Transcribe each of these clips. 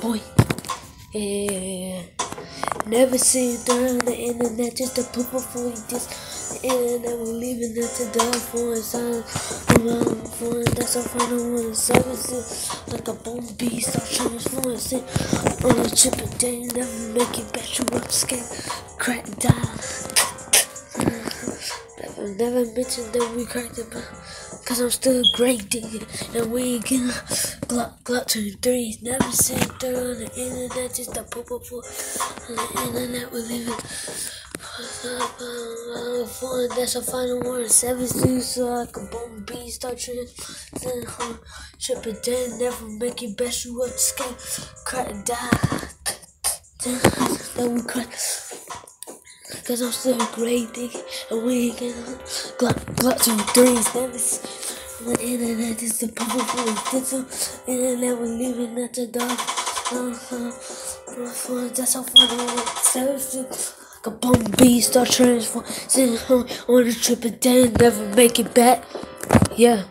boy. Yeah. Never see it on the internet just to put before you just the internet we're leaving it to die for a sign for that's a final one services like a bomb beast I'll transform it on a chip a day never make it back you up scared crack down mm-hmm. never never mentioned that we cracked it Cause I'm still digger and we gonna Glock, Glock two threes. Never seen dirt on the internet, just a pop-up on the internet we're living. That's a final word. Seven two so I can bomb beat, start tripping. Then home, trip it then never make it best you up skate. Crack die. Then we crack. Cause I'm still digger and we gonna Glock, Glock two threes. Never the internet is the powerful digital internet we're living at the dark. Uh-huh. That's how far the service like a bomb beast start transform sitting home on a trip and never make it back. Yeah.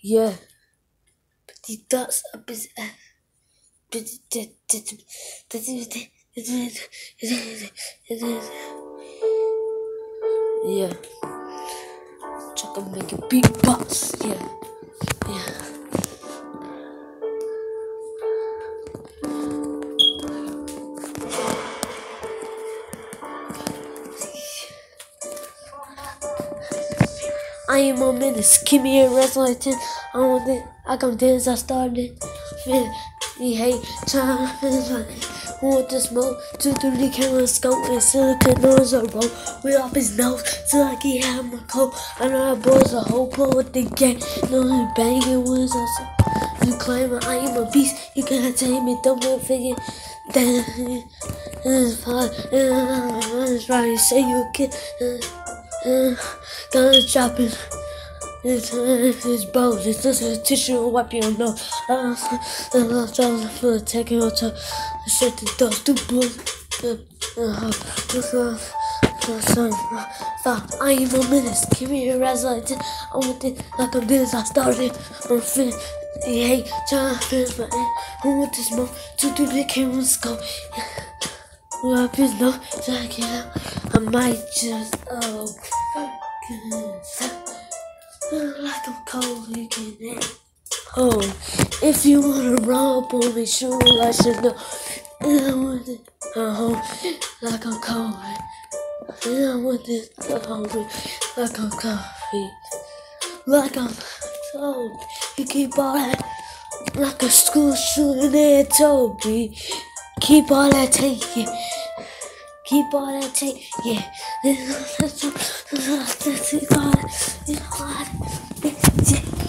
Yeah. But he dots up his ass. Yeah. Chuck and make a beatbox. Yeah. Yeah. I am a menace. Give me a rest like 10. I want it. I come dance. I started. He hate time. The smoke to do the camera scope and silicon nose a roll. We off his nose so like he had my coat. I know that boy's a whole pro with the gang. No, he banging was also. You claim I am a beast. You can't tame me. Don't make figure. Then it's fine. And I'm right. Say you kid. Uh, uh, gonna drop it. It's, it's both. It's just a tissue wipe your nose. I'm not trying to take your toe. Shut the door. Do boys. Stop. I ain't no minutes. Give me your ass like this. I want it like I'm this. I started. I'm fin. Hey, trying to finish my end. Who want this more? To do the cameras go. Wipe his nose so I get out. I might just. Oh. Like I'm cold, you can Oh, if you wanna romp on me, sure I should know. And I want it, oh, like I'm cold. And I want it, oh, like I'm coffee. Like I'm cold. You keep all that, like a school shooting there, Toby. Keep all that taking. Keep all that tape, yeah.